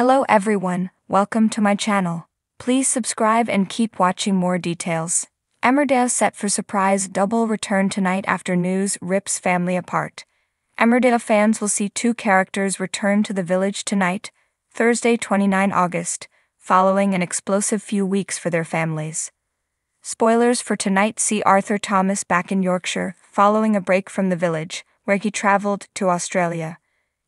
Hello everyone, welcome to my channel. Please subscribe and keep watching more details. Emmerdale set for surprise double return tonight after news rips family apart. Emmerdale fans will see two characters return to the village tonight, Thursday 29 August, following an explosive few weeks for their families. Spoilers for tonight see Arthur Thomas back in Yorkshire, following a break from the village, where he travelled to Australia.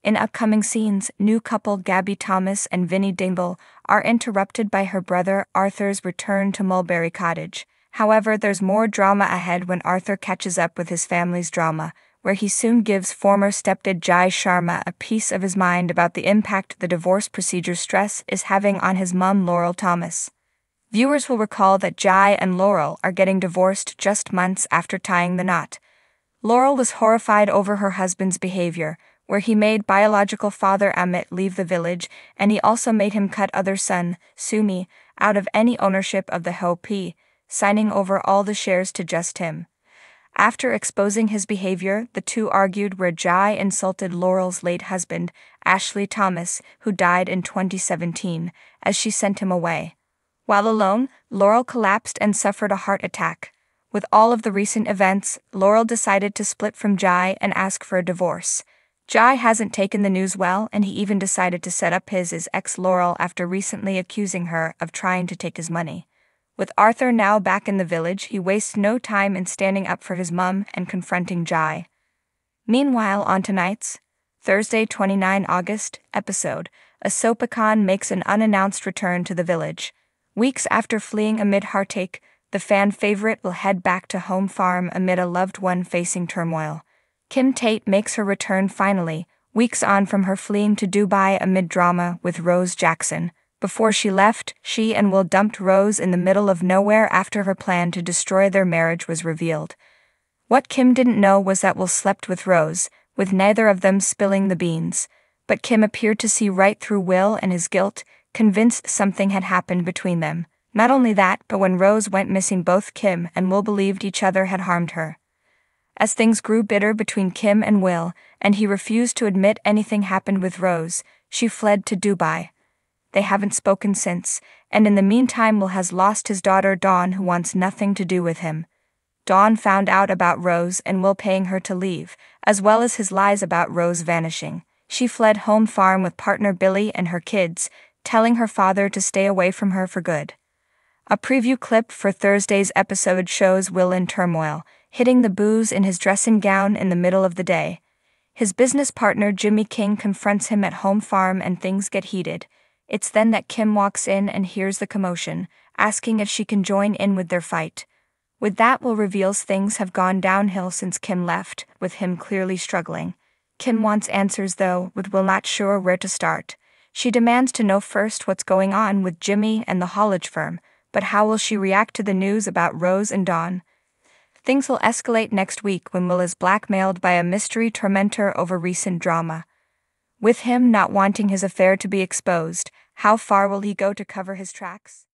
In upcoming scenes, new couple Gabby Thomas and Vinny Dingle are interrupted by her brother Arthur's return to Mulberry Cottage. However, there's more drama ahead when Arthur catches up with his family's drama, where he soon gives former stepdad Jai Sharma a piece of his mind about the impact the divorce procedure stress is having on his mum Laurel Thomas. Viewers will recall that Jai and Laurel are getting divorced just months after tying the knot. Laurel was horrified over her husband's behavior, where he made biological father Amit leave the village, and he also made him cut other son, Suni, out of any ownership of the Hopi, signing over all the shares to just him. After exposing his behavior, the two argued where Jai insulted Laurel's late husband, Ashley Thomas, who died in 2017, as she sent him away. While alone, Laurel collapsed and suffered a heart attack. With all of the recent events, Laurel decided to split from Jai and ask for a divorce. Jai hasn't taken the news well, and he even decided to set up his as ex Laurel after recently accusing her of trying to take his money. With Arthur now back in the village, he wastes no time in standing up for his mum and confronting Jai. Meanwhile, on tonight's Thursday, 29 August episode, Ahsoka Khan makes an unannounced return to the village. Weeks after fleeing amid heartache, the fan favorite will head back to home farm amid a loved one facing turmoil. Kim Tate makes her return finally, weeks on from her fleeing to Dubai amid drama with Rose Jackson. Before she left, she and Will dumped Rose in the middle of nowhere after her plan to destroy their marriage was revealed. What Kim didn't know was that Will slept with Rose, with neither of them spilling the beans. But Kim appeared to see right through Will and his guilt, convinced something had happened between them. Not only that, but when Rose went missing, both Kim and Will believed each other had harmed her. As things grew bitter between Kim and Will, and he refused to admit anything happened with Rose, she fled to Dubai. They haven't spoken since, and in the meantime, Will has lost his daughter Dawn, who wants nothing to do with him. Dawn found out about Rose and Will paying her to leave, as well as his lies about Rose vanishing. She fled home farm with partner Billy and her kids, telling her father to stay away from her for good. A preview clip for Thursday's episode shows Will in turmoil, hitting the booze in his dressing gown in the middle of the day. His business partner Jimmy King confronts him at home farm and things get heated. It's then that Kim walks in and hears the commotion, asking if she can join in with their fight. With that, Will reveals things have gone downhill since Kim left, with him clearly struggling. Kim wants answers though, with Will not sure where to start. She demands to know first what's going on with Jimmy and the haulage firm, but how will she react to the news about Rose and Dawn? Things will escalate next week when Will is blackmailed by a mystery tormentor over recent drama. With him not wanting his affair to be exposed, how far will he go to cover his tracks?